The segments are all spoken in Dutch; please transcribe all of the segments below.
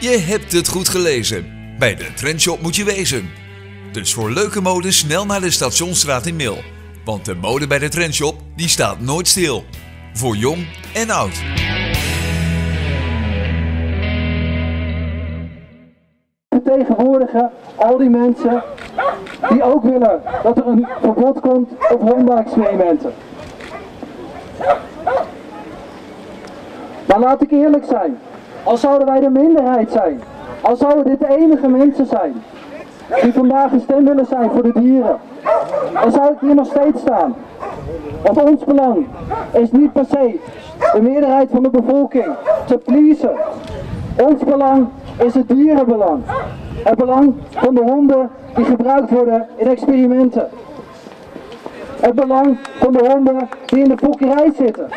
Je hebt het goed gelezen. Bij de Trendshop moet je wezen. Dus voor leuke mode snel naar de Stationsstraat in Mil. Want de mode bij de Trendshop die staat nooit stil. Voor jong en oud. vertegenwoordigen al die mensen die ook willen dat er een verbod komt op hondenexperimenten. Maar laat ik eerlijk zijn, al zouden wij de minderheid zijn, al zouden dit de enige mensen zijn die vandaag een stem willen zijn voor de dieren, dan zou ik hier nog steeds staan. Want ons belang is niet per se de meerderheid van de bevolking te pleasen. Ons belang is het dierenbelang. Het belang van de honden die gebruikt worden in experimenten. Het belang van de honden die in de fokkerij zitten.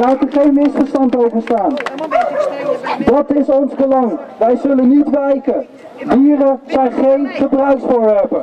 Laat er geen misverstand over staan. Dat is ons belang. Wij zullen niet wijken. Dieren zijn geen gebruiksvoorwerpen.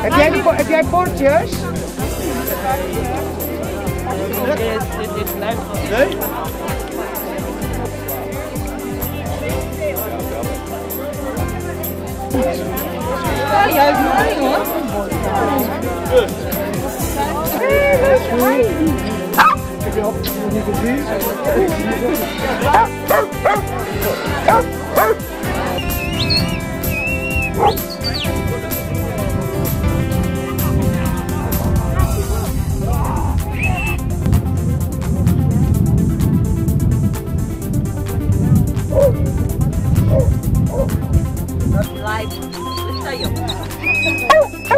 Heb jij, de, heb jij bordjes? Nee? Juist mooi hoor. Heb je niet gezien? ライブしたいよ。